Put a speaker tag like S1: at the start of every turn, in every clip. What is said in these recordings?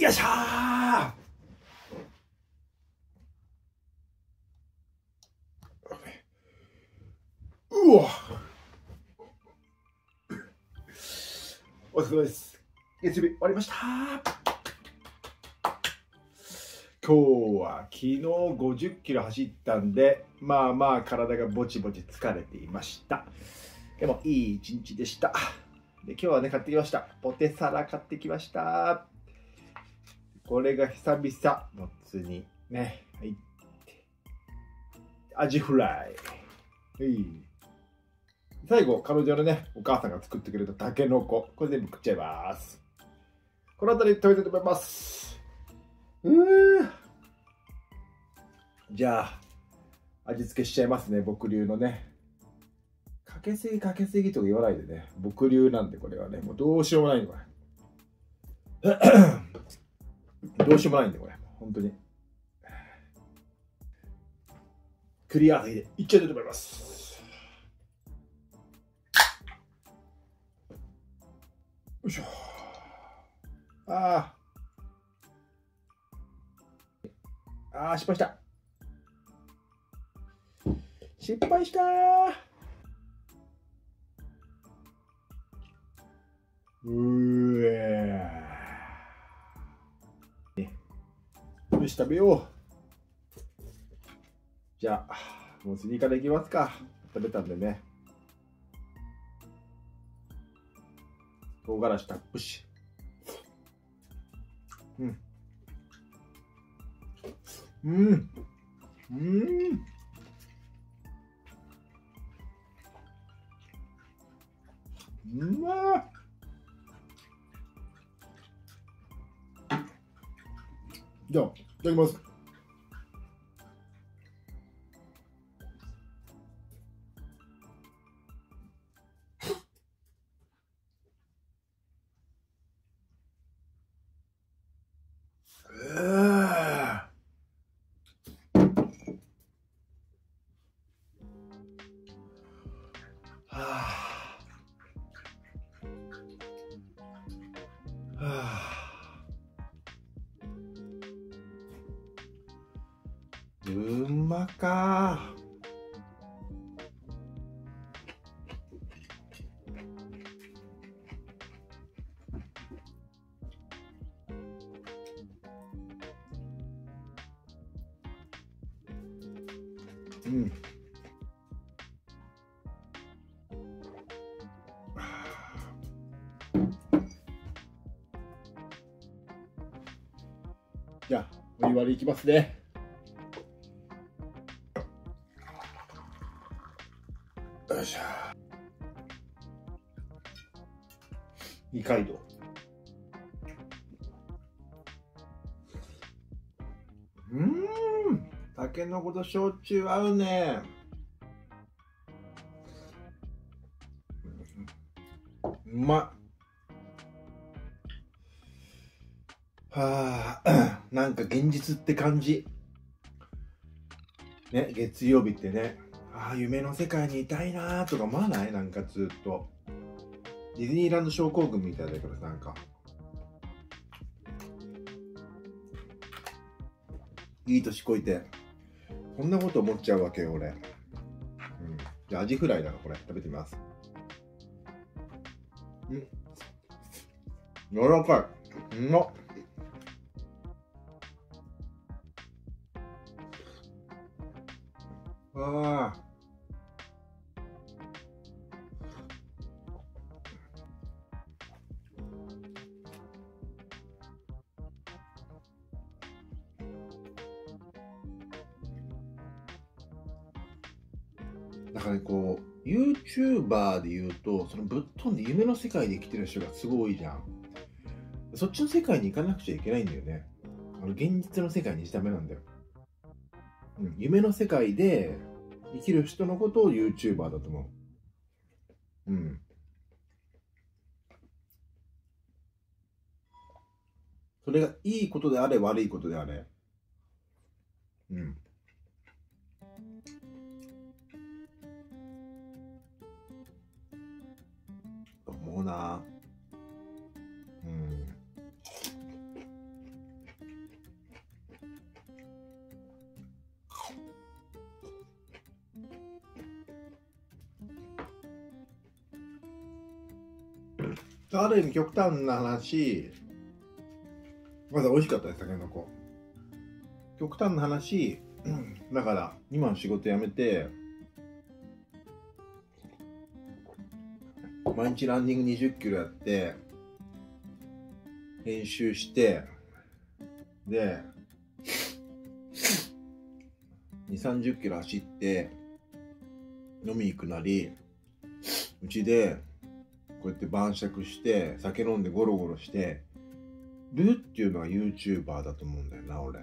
S1: よっしゃーうわお疲れ様です。月曜日終わりました。今日は昨日50キロ走ったんで、まあまあ体がぼちぼち疲れていました。でもいい一日でした。で今日はね、買ってきました。ポテサラ買ってきました。これが久々の普通にね、はい。アジフライ。はい。最後、彼女のね、お母さんが作ってくれたタケノコ。これ全部食っちゃいます。この辺り食べたいと思います。うーじゃあ、味付けしちゃいますね、僕流のね。かけすぎかけすぎとか言わないでね。僕流なんでこれはね、もうどうしようもないんでこれ。どうしようもないんでこれ。本当に。クリアでいっちゃいたいと思います。よいしょ。ああ。ああ、失敗した。失敗したうえー。よし、食べよう。じゃあ、もう次からいきますか。食べたんでね。唐辛子たっぷし。うん。うん。うん。うまっじゃ、いたか。うん。じゃあお湯割りいきますね。よいしょ。二階堂。うーん。たけのこと焼酎合うね。うまっ。はあ なんか現実って感じ。ね月曜日ってね。ああ夢の世界にいたいなーとか思わない？なんかずっと。ディズニーランド症候群みたいだけどなんか。いい年こいて。こんなこと思っちゃうわけよ俺、うん、じゃあアジフライだなこれ。食べてみます。うん。柔らかい。うまっああかねこう YouTuber で言うとそのぶっ飛んで夢の世界で生きてる人がすごいじゃん。そっちの世界に行かなくちゃいけないんだよね。あの現実の世界にしちゃダメなんだよ、うん、夢の世界で生きる人のことを YouTuber だと思う。うん。それがいいことであれ悪いことであれ。うん。な。うん。ある意味極端な話、まだ美味しかったです、酒の子。極端な話、だから、今の仕事辞めて、毎日ランニング20キロやって、練習して、で、2、30キロ走って、飲み行くなり、うちで、こうやって晩酌して、酒飲んでゴロゴロして、るっていうのは YouTuber だと思うんだよな、俺。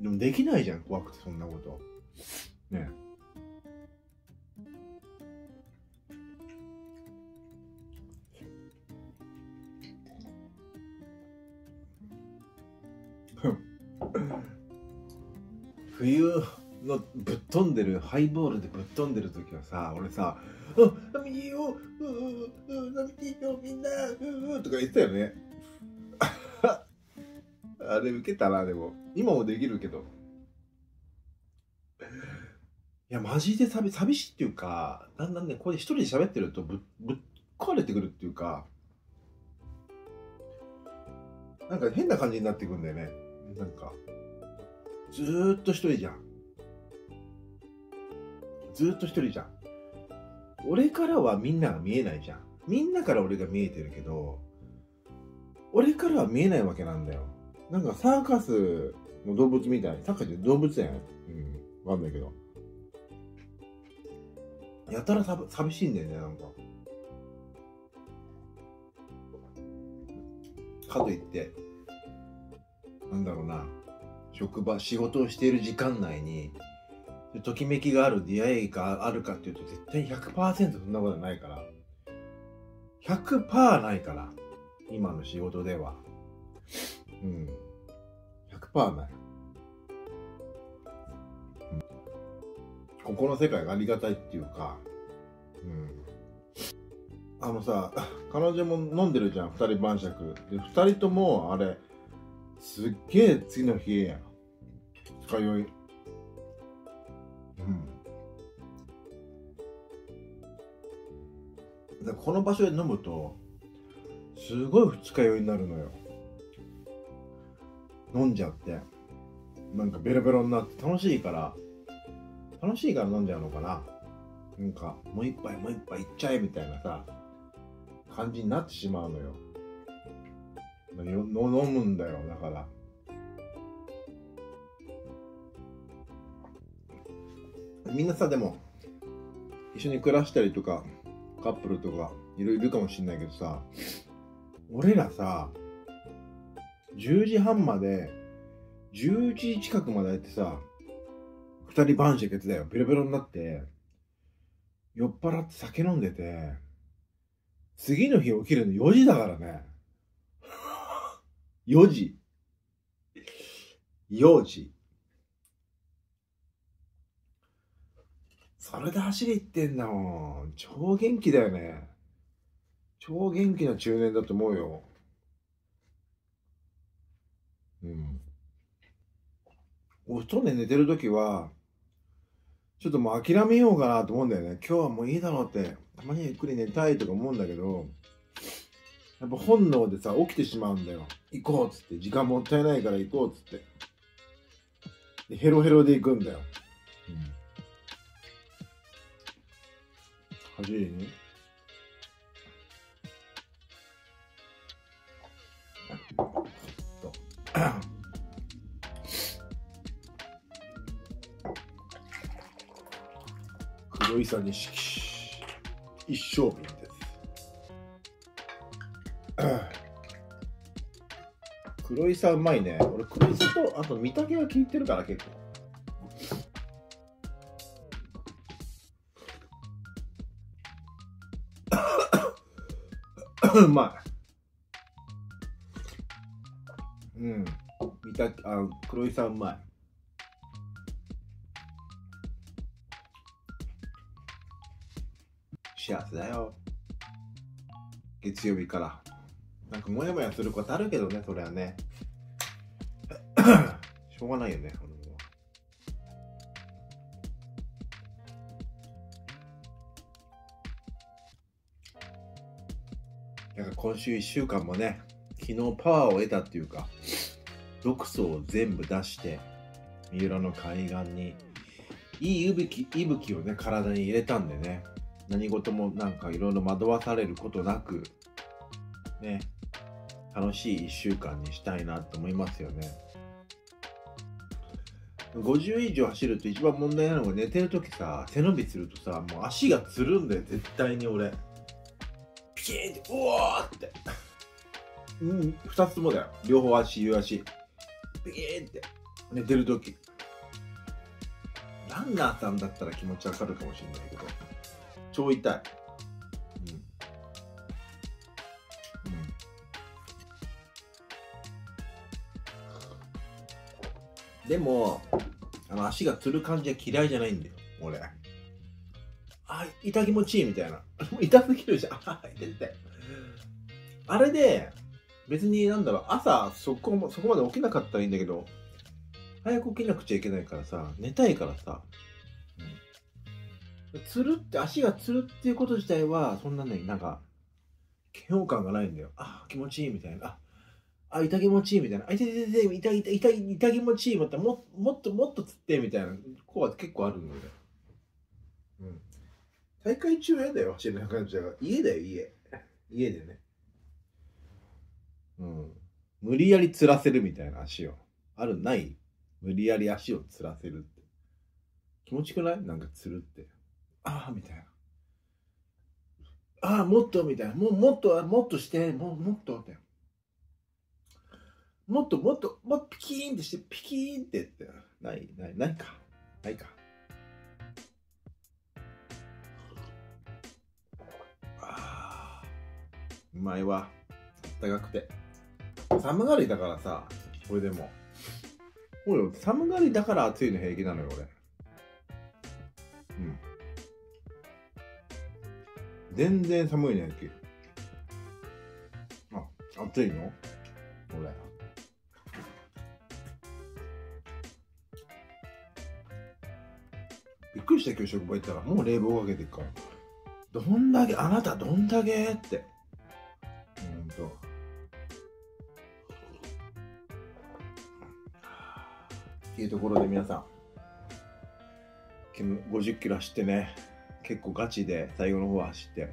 S1: でもできないじゃん、怖くてそんなこと。ね。冬のぶっ飛んでるハイボールでぶっ飛んでる時はさ俺さ「あ飲みにいいよううう飲みよみんなうう」とか言ってたよね。あれ受けたなでも。今もできるけど。いやマジで寂寂しいっていうかだんだんねこれ一人で喋ってるとぶぶっ壊れてくるっていうか。なんか変な感じになってくんだよね。なんか。ずーっと一人じゃん。ずーっと一人じゃん。俺からはみんなが見えないじゃん。みんなから俺が見えてるけど俺からは見えないわけなんだよ。なんかサーカスの動物みたいサーカスって動物園？うんわかんないけど。やたらさ寂しいんだよねなんか。かといってなんだろうな。職場仕事をしている時間内にときめきがある出会いがあるかっていうと絶対100%そんなことないから。100%ないから。今の仕事では。うん。100%ない、うん、ここの世界がありがたいっていうか。うん。あのさ彼女も飲んでるじゃん。二人晩酌。で二人ともあれすっげえ次の日やん。二日酔い。うん。だこの場所で飲むとすごい二日酔いになるのよ。飲んじゃって。なんかベロベロになって楽しいから。楽しいから飲んじゃうのかな。なんかもう一杯もう一杯いっちゃえみたいなさ感じになってしまうのよ。飲むんだよだから。みんなさでも一緒に暮らしたりとかカップルとかいろいろいるかもしんないけどさ俺らさ10時半まで11時近くまでやってさ二人晩酌やってたよ。ベロベロになって酔っ払って酒飲んでて次の日起きるの4時だからね。4時。4時。それで走り行ってんだもん。超元気だよね。超元気な中年だと思うよ。うん。お布団で寝てるときは、ちょっともう諦めようかなと思うんだよね。今日はもういいだろうって、たまにゆっくり寝たいとか思うんだけど、やっぱ本能でさ、起きてしまうんだよ。行こうっつって、時間もったいないから行こうっつって。でヘロヘロで行くんだよ。うん8時にと黒いさ錦一升瓶です。黒いさうまいね。俺黒いさとあと御嶽が効いてるから結構。うまい。うん。見た、あ、黒井さんうまい。幸せだよ。月曜日から。なんかもやもやすることあるけどね、それはね。しょうがないよね、今週1週間もね、昨日パワーを得たっていうか、毒素を全部出して、三浦の海岸に、いい息吹息吹をね、体に入れたんでね、何事もなんかいろいろ惑わされることなく、ね、楽しい1週間にしたいなと思いますよね。50以上走ると一番問題なのが寝てるときさ、背伸びするとさ、もう足がつるんだよ、絶対に俺。ピキーンって、うわーって。うん、二つともだよ。両方足、両足。ピキーンって。寝てるとき。ランナーさんだったら気持ちわかるかもしれないけど、超痛い。でも、あの足がつる感じは嫌いじゃないんだよ、俺。あ、痛気持ちいいみたいな。痛すぎるじゃん。あ、痛痛い。あれで、別になんだろう、朝そこも、そこまで起きなかったらいいんだけど、早く起きなくちゃいけないからさ、寝たいからさ、うん、つるって、足がつるっていうこと自体は、そんなね、なんか、嫌悪感がないんだよ。あ、気持ちいいみたいな。あ、痛気持ちいいみたいな。あ、痛い痛い痛い、痛い痛い痛痛気持ちいい。またももっともっとつってみたいな子は結構あるので。うん。大会中嫌だよ、走る感じだから。家だよ、家。家でね。うん。無理やり釣らせるみたいな足を。あるない無理やり足を釣らせるって。気持ちくない？なんか釣るって。ああ、みたいな。ああ、もっとみたいな。もうもっと、もっとして、もうもっと、みたいな。もっともっと、もっとピキーンってして、ピキーンってって、ない、ない、ないか。ないか。まいわ。あったかくて。寒がりだからさ、これでも。ほら、寒がりだから暑いの平気なのよ、俺。うん。全然寒いね、平気。あ、暑いの？俺。びっくりした今日職場行ったらもう冷房かけてるからどんだけあなたどんだけ？ってところで皆さん50キロ走ってね結構ガチで最後の方走って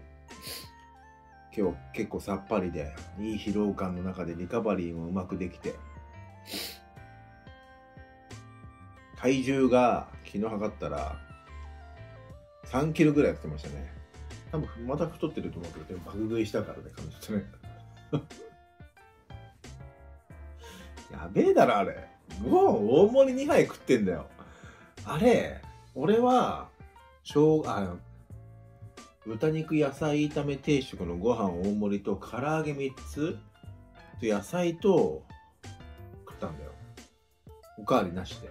S1: 今日結構さっぱりでいい疲労感の中でリカバリーもうまくできて体重が昨日測ったら3キロぐらいやってましたね。多分また太ってると思うけど、でも爆食いしたからね、彼女ね。やべえだろ、あれ。ご飯大盛り2杯食ってんだよ。あれ、俺は、しょうあの、豚肉野菜炒め定食のご飯大盛りと唐揚げ3つと野菜と食ったんだよ。おかわりなしで。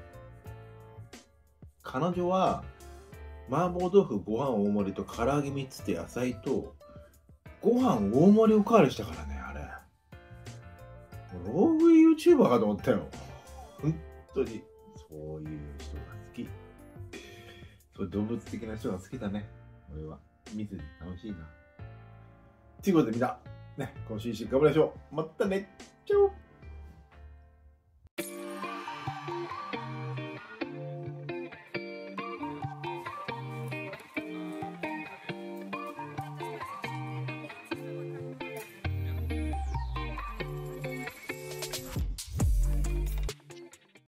S1: 彼女は麻婆豆腐ご飯大盛りと唐揚げ3つと野菜とご飯大盛りおかわりしたからねあれ大食い YouTuber かと思ったよ当に。そういう人が好き。そういう動物的な人が好きだね。俺は。見ずに楽しいな。ということでみんな。ね今週一週頑張りましょう。またね。チャオ。